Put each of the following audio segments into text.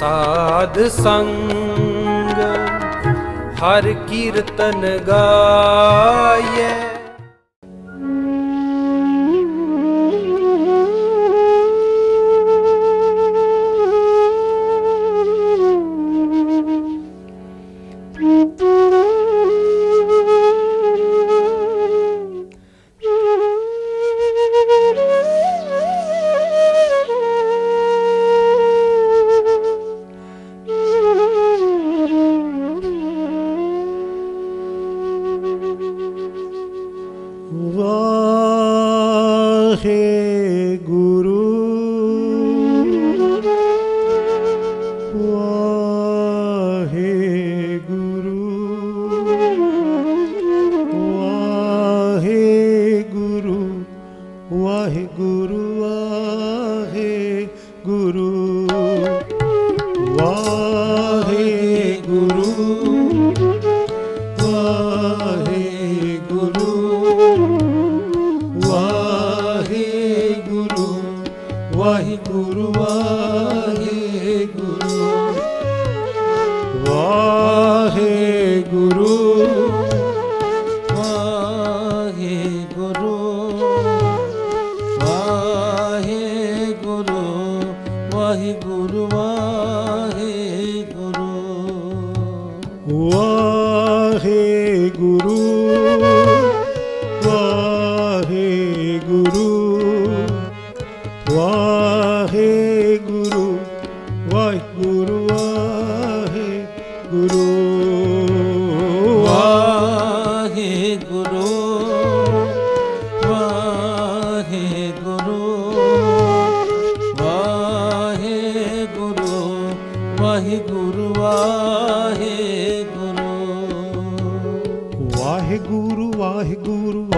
ਸਾਧ ਸੰਗ ਹਰ ਕੀਰਤਨ ਗਾਇਐ ਗੁਰੂਆਂ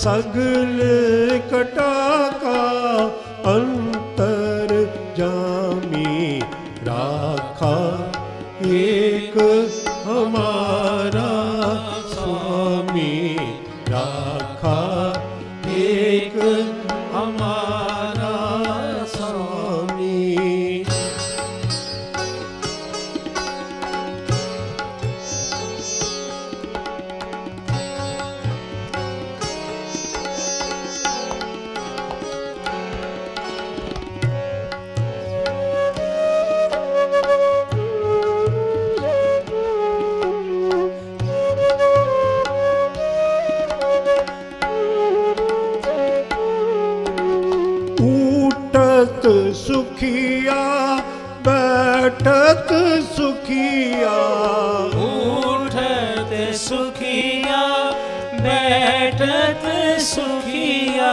ਸਗਲ ਕਟਾਕਾ ਅਨ सुखिया बैठत सुखिया। उठत सुखिया बैठत सुखिया।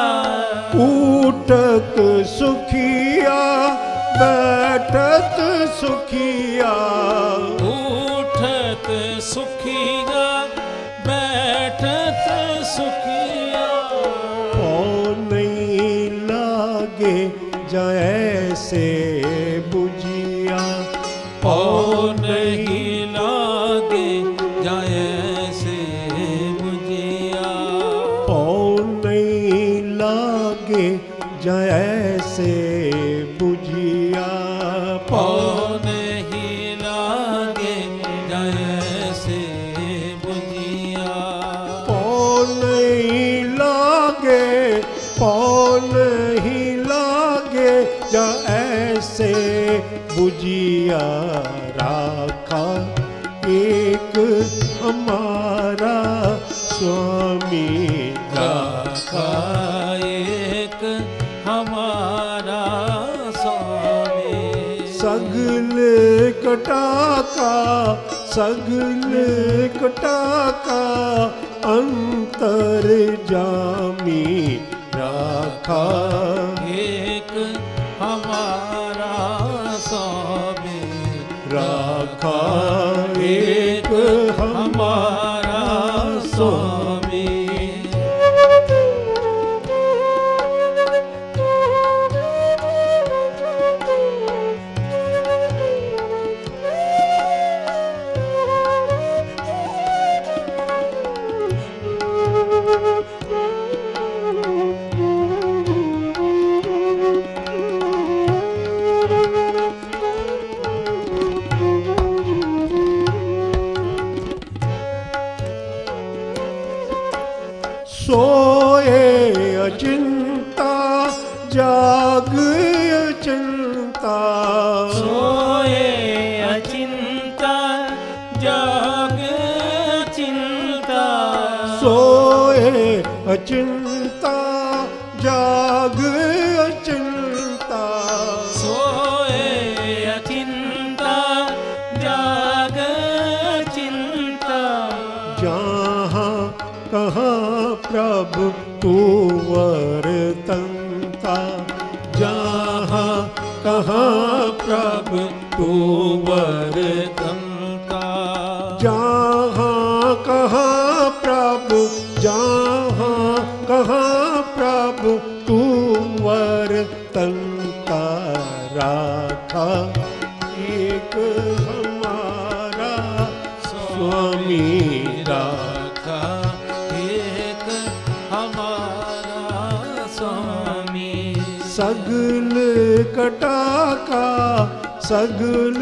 उठत सुखिया बैठत सुखिया। उठत सुखिया बैठत सुखिया। ओ नहीं लागे जाए ser. 부지야 라카 एक हमारा स्वामी राखा एक हमारा स्वामी सगल कटाका सगल कटाका अंतर जामी राखा ਚਿੰਤਾ ਜਾਗ ਅਚਿੰਤਾ। ਸੋਏ ਅਚਿੰਤਾ ਜਾਗ ਅਚਿੰਤਾ। ਜਹਾਂ ਪ੍ਰਭ ਤੂੰ ਵਰਤੰਤਾ ਜਹਾਂ ਪ੍ਰਭ ਤੂੰ कटाका सगल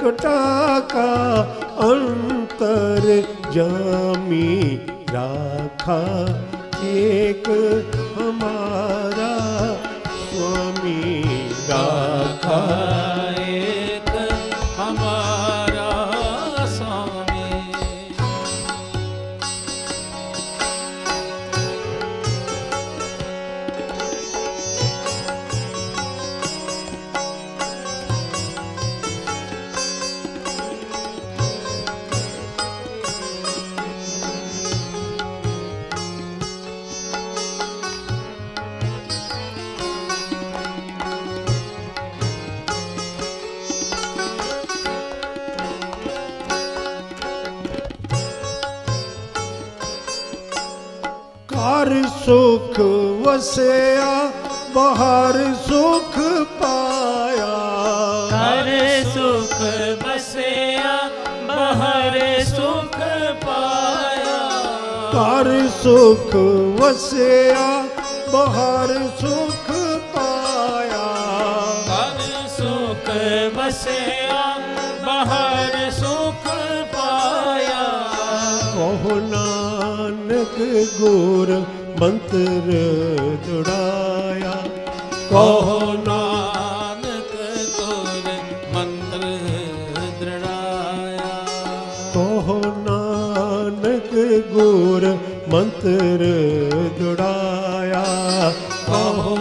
कटाका अंतर जामी राखा। एक हमारा स्वामी राखा। ਬਾਹਰ ਸੁਖ ਵਸਿਆ ਬਾਹਰ ਸੁਖ ਪਾਇਆ। ਹਰ ਸੁਖ ਵਸਿਆ ਬਾਹਰ ਸੁਖ ਪਾਇਆ। ਹਰ ਸੁਖ ਵਸਿਆ ਬਾਹਰ ਸੁਖ ਗੁਰ ਮੰਤਰ ਜੁੜਾਇਆ। ਕਹੋ ਨਾਨਕ ਗੁਰ ਮੰਤਰ ਦ੍ਰਿੜਾਇਆ ਕਹੋ ਨਾਨਕ ਗੁਰ ਮੰਤਰ ਜੁੜਾਇਆ। ਕਹੋ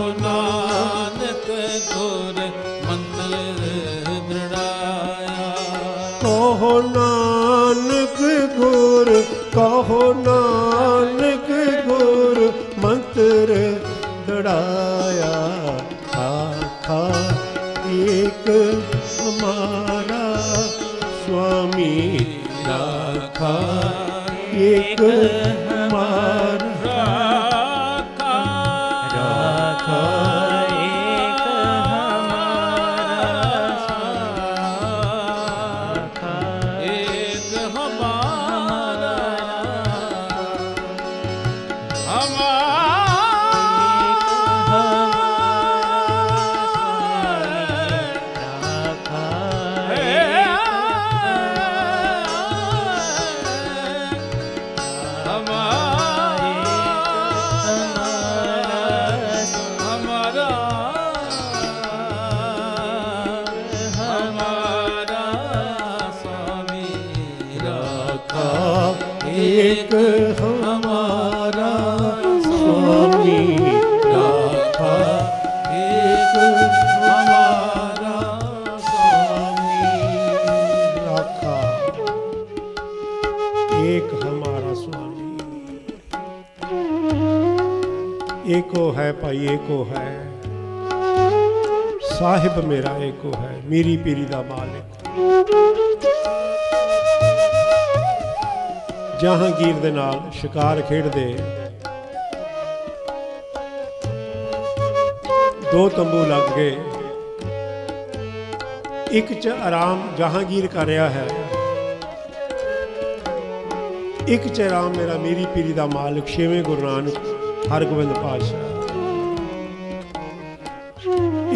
एक ਹੈ ਭਾਈ, ਏਕੋ ਹੈ। ਸਾਹਿਬ ਮੇਰਾ ਏਕੋ ਹੈ, ਮੇਰੀ ਪੀਰੀ ਦਾ ਮਾਲਕ। ਜਹਾਂਗੀਰ ਦੇ ਨਾਲ ਸ਼ਿਕਾਰ ਖੇਡਦੇ। ਦੋ ਤੰਬੂ ਲੱਗ ਗਏ। ਇੱਕ 'ਚ ਆਰਾਮ ਜਹਾਂਗੀਰ ਕਰ ਰਿਹਾ ਹੈ। ਇੱਕ 'ਚ ਆਰਾਮ ਮੇਰਾ ਮੇਰੀ ਪੀਰੀ ਦਾ ਮਾਲਕ, ਛੇਵੇਂ ਗੁਰੂ ਨਾਨਕ ਹਰਗੋਬਿੰਦ ਪਾਤਸ਼ਾਹ।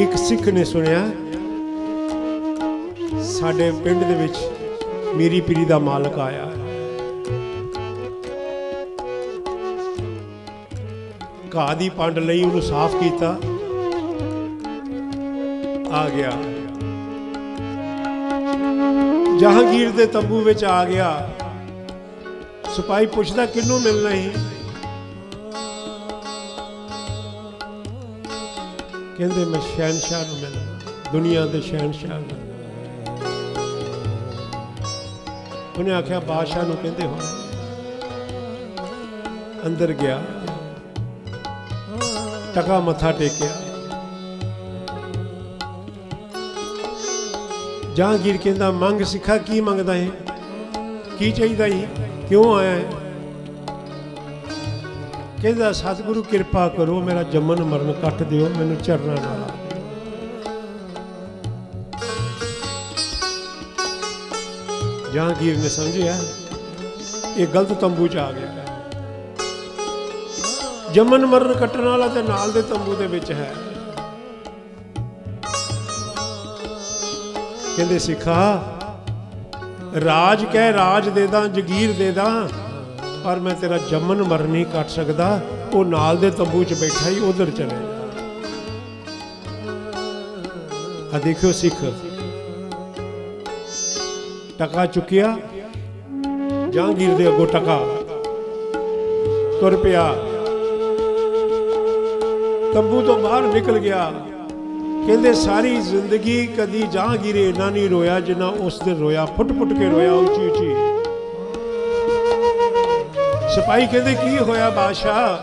ਇੱਕ ਸਿੱਖ ਨੇ ਸੁਣਿਆ, ਸਾਡੇ ਪਿੰਡ ਦੇ ਵਿੱਚ ਮੇਰੀ ਪੀਰੀ ਦਾ ਮਾਲਕ ਆਇਆ। ਘਾਹ ਦੀ ਪੰਡ ਲਈ ਉਹਨੂੰ ਸਾਫ਼ ਕੀਤਾ, ਆ ਗਿਆ। ਜਹਾਂਗੀਰ ਦੇ ਤੰਬੂ ਵਿੱਚ ਆ ਗਿਆ। ਸਿਪਾਹੀ ਪੁੱਛਦਾ, ਕਿਹਨੂੰ ਮਿਲਣਾ ਸੀ ਕਹਿੰਦੇ ਮੈਂ ਸ਼ਹਿਨशाह ਨੂੰ ਮਿਲਣਾ ਦੁਨੀਆ ਦੇ ਸ਼ਹਿਨशाह ਨੂੰ ਉਹਨੇ ਆਖਿਆ, ਬਾਦਸ਼ਾਹ ਨੂੰ ਕਹਿੰਦੇ ਹੋ ਅੰਦਰ ਗਿਆ, ਟਕਾ ਮੱਥਾ ਟੇਕਿਆ। ਜਹਾਂਗੀਰ ਕਹਿੰਦਾ, ਮੰਗ ਸਿੱਖਾ, ਕੀ ਮੰਗਦਾ ਹੈ ਕੀ ਚਾਹੀਦਾ ਹੈ ਕਿਉਂ ਆਇਆ ਹੈ ਕਹਿੰਦਾ, ਸਤਿਗੁਰੂ, ਕਿਰਪਾ ਕਰੋ, ਮੇਰਾ ਜੰਮਨ ਮਰਨ ਕੱਟ ਦਿਓ, ਮੈਨੂੰ ਚਰਨਾਂ ਨਾਲ ਜਹਾਂਗੀਰ ਨੇ ਸਮਝਿਆ? ਇਹ ਗਲਤ ਤੰਬੂ ਚ ਆ ਗਿਆ। ਜੰਮਨ ਮਰਨ ਕੱਟਣ ਵਾਲਾ ਤੇ ਨਾਲ ਦੇ ਤੰਬੂ ਦੇ ਵਿੱਚ ਹੈ। ਕਹਿੰਦੇ, ਸਿੱਖਾ, ਰਾਜ ਕਹਿ ਰਾਜ ਦੇ ਦਾਂ, ਜਗੀਰ ਦੇ ਦਾਂ। ਪਰ ਮੈਂ ਤੇਰਾ ਜੰਮਨ ਮਰਨ ਨਹੀਂ ਕੱਟ ਸਕਦਾ। ਉਹ ਨਾਲ ਦੇ ਤੰਬੂ 'ਚ ਬੈਠਾ ਹੀ ਉਧਰ ਚਲੇ। ਆ ਦੇਖਿਓ ਸਿੱਖ। ਟਕਾ ਚੁੱਕਿਆ। ਜਹਾਂਗੀਰ ਦੇ ਅੱਗੋਂ ਟਕਾ। ਤੁਰ ਪਿਆ। ਤੰਬੂ ਤੋਂ ਬਾਹਰ ਨਿਕਲ ਗਿਆ। ਕਹਿੰਦੇ, ਸਾਰੀ ਜ਼ਿੰਦਗੀ ਕਦੀ ਜਹਾਂਗੀਰ ਇੰਨਾ ਨਹੀਂ ਰੋਇਆ ਜਿੰਨਾ ਉਸ ਦਿਨ ਰੋਇਆ। ਫੁੱਟ ਫੁੱਟ ਕੇ ਰੋਇਆ ਉੱਚੀ ਉੱਚੀ ਸਿਪਾਹੀ ਕਹਿੰਦੇ ਕੀ ਹੋਇਆ ਬਾਦਸ਼ਾਹ?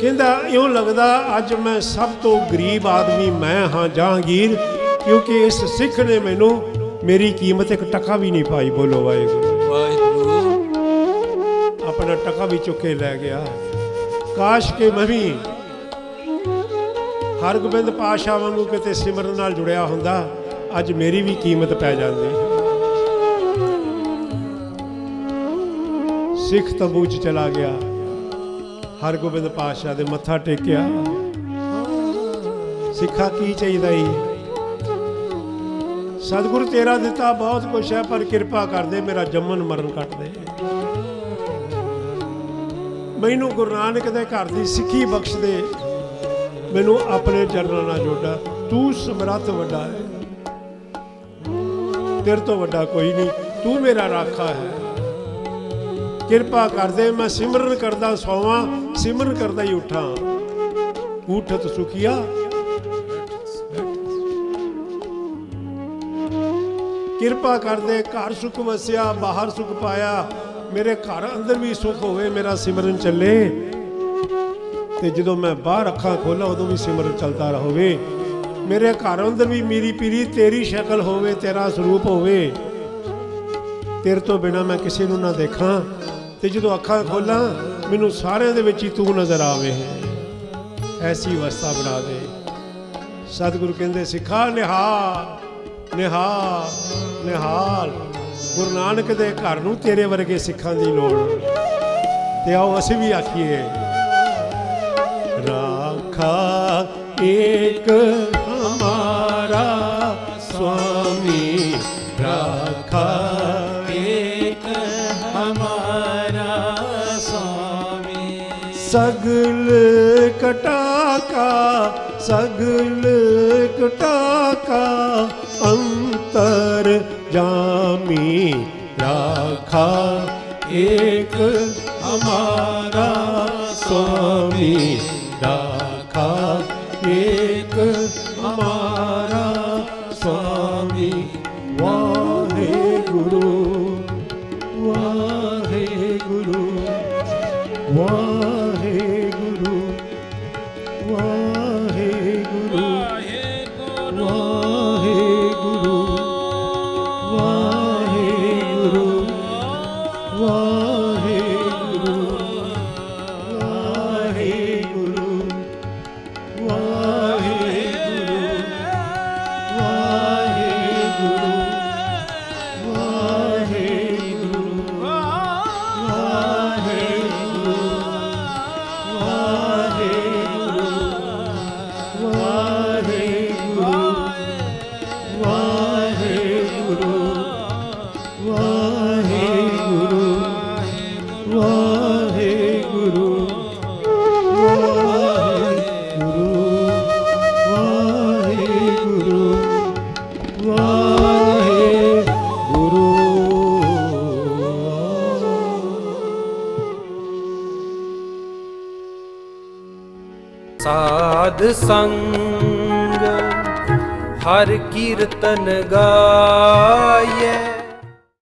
ਕਹਿੰਦਾ ਇਉਂ ਲੱਗਦਾ ਅੱਜ ਮੈਂ ਸਭ ਤੋਂ ਗਰੀਬ ਆਦਮੀ ਮੈਂ ਹਾਂ ਜਹਾਂਗੀਰ ਕਿਉਂਕਿ ਇਸ ਸਿੱਖ ਨੇ ਮੈਨੂੰ ਮੇਰੀ ਕੀਮਤ ਇੱਕ ਟਕਾ ਵੀ ਨਹੀਂ ਪਾਈ। ਬੋਲੋ ਵਾਹਿਗੁਰੂ। ਵਾਹਿਗੁਰੂ। ਆਪਣਾ ਟਕਾ ਵੀ ਚੁੱਕ ਕੇ ਲੈ ਗਿਆ। ਕਾਸ਼ ਕੇ ਮੈਂ ਵੀ ਹਰਗੋਬਿੰਦ ਪਾਸ਼ਾ ਵਾਂਗੂ ਕਿਤੇ ਸਿਮਰਨ ਨਾਲ ਜੁੜਿਆ ਹੁੰਦਾ ਅੱਜ ਮੇਰੀ ਵੀ ਕੀਮਤ ਪੈ ਜਾਂਦੀ। ਸਿੱਖ ਤੰਬੂ ਚ ਚਲਾ ਗਿਆ। ਹਰਗੋਬਿੰਦ ਪਾਸ਼ਾ ਦੇ ਮੱਥਾ ਟੇਕਿਆ। ਸਿੱਖਾ ਕੀ ਚਾਹੀਦਾ ਈ? ਸਤਿਗੁਰ ਤੇਰਾ ਦਿੱਤਾ, ਬਹੁਤ ਕੁਛ ਹੈ, ਪਰ ਕਿਰਪਾ ਕਰ ਦੇ ਮੇਰਾ ਜੰਮਨ ਮਰਨ ਕੱਟ ਦੇ। ਮੈਨੂੰ ਗੁਰੂ ਨਾਨਕ ਦੇ ਘਰ ਦੀ ਸਿੱਖੀ ਬਖਸ਼ ਦੇ ਮੈਨੂੰ ਆਪਣੇ ਚਰਨਾਂ ਨਾਲ ਜੋੜਾ। ਤੂੰ ਸਮਰੱਥ ਵੱਡਾ ਹੈ। ਤੇਰੇ ਤੋਂ ਵੱਡਾ ਕੋਈ ਨਹੀਂ। ਤੂੰ ਮੇਰਾ ਰਾਖਾ ਹੈ। ਕਿਰਪਾ ਕਰਦੇ ਮੈਂ ਸਿਮਰਨ ਕਰਦਾ ਸੋਵਾਂ, ਸਿਮਰਨ ਕਰਦਾ ਹੀ ਉਠਾਂ। ਉਠਤ ਸੁਖੀਆ। ਕਿਰਪਾ ਕਰਦੇ ਘਰ ਸੁਖ ਵਸਿਆ, ਬਾਹਰ ਸੁਖ ਪਾਇਆ। ਮੇਰੇ ਘਰ ਅੰਦਰ ਵੀ ਸੁਖ ਹੋਵੇ, ਮੇਰਾ ਸਿਮਰਨ ਚੱਲੇ। ਤੇ ਜਦੋਂ ਮੈਂ ਬਾਹਰ ਅੱਖਾਂ ਖੋਲਾਂ, ਉਦੋਂ ਵੀ ਸਿਮਰਨ ਚੱਲਦਾ ਰਹੋਵੇ। ਮੇਰੇ ਘਰ ਅੰਦਰ ਵੀ ਮੇਰੀ ਪੀਰੀ, ਤੇਰੀ ਸ਼ਕਲ ਹੋਵੇ, ਤੇਰਾ ਸਰੂਪ ਹੋਵੇ। ਤੇਰੇ ਤੋਂ ਬਿਨਾ ਮੈਂ ਕਿਸੇ ਨੂੰ ਨਾ ਦੇਖਾਂ। ਤੇ ਜਦੋਂ ਅੱਖਾਂ ਖੋਲਾਂ, ਮੈਨੂੰ ਸਾਰਿਆਂ ਦੇ ਵਿੱਚ ਹੀ ਤੂੰ ਨਜ਼ਰ ਆਵੇ। ਐਸੀ ਅਵਸਥਾ ਬਣਾ ਦੇ। ਸਤਿਗੁਰੂ ਕਹਿੰਦੇ ਸਿੱਖਾ ਨਿਹਾਲ ਨਿਹਾਲ ਨਿਹਾਲ। ਗੁਰੂ ਨਾਨਕ ਦੇ ਘਰ ਨੂੰ ਤੇਰੇ ਵਰਗੇ ਸਿੱਖਾਂ ਦੀ ਲੋੜ। ਤੇ ਆਓ ਅਸੀਂ ਵੀ ਆਖੀਏ, ਰਾਖਾ ਏਕ ਹਮਾਰਾ ਸੁਆਮੀ ਰਾਖਾ ਸਗਲ ਕਟਾਕਾ ਸਗਲ ਕਟਾਕਾ ਅੰਤਰ ਜਾਮੀ ਰਾਖਾ ਏਕ ਹਮਾਰਾ ਸੁਆਮੀ